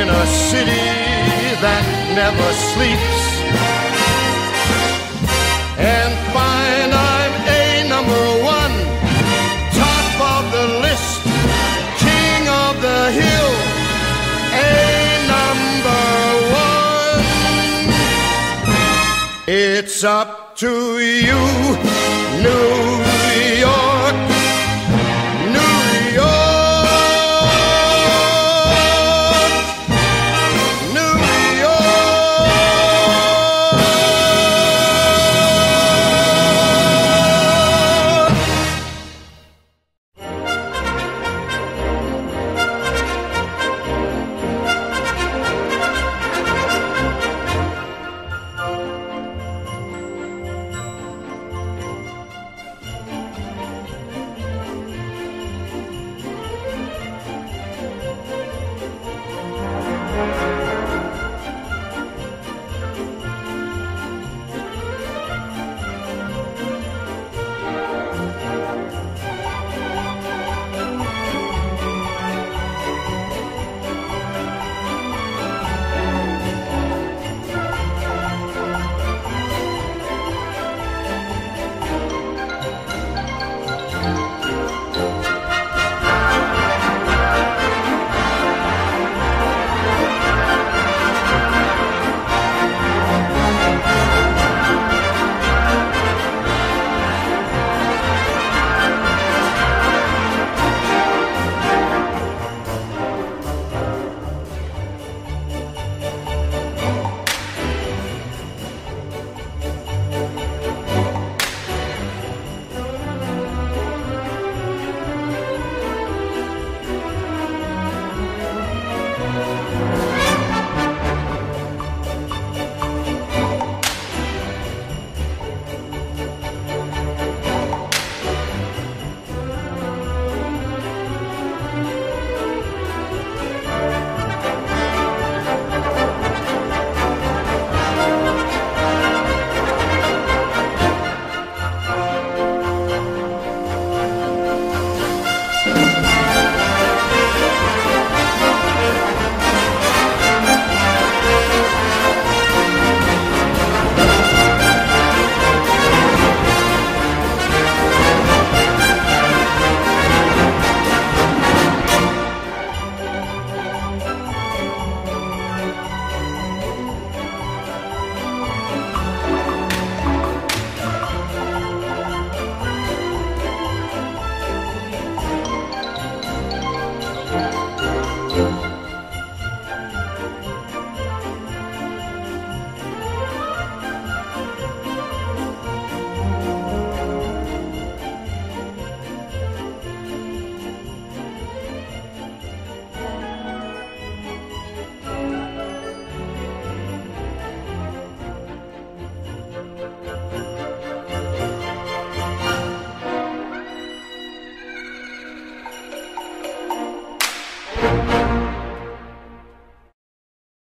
In a city that never sleeps and find I'm a number one, top of the list, king of the hill, a number one. It's up to you, New York.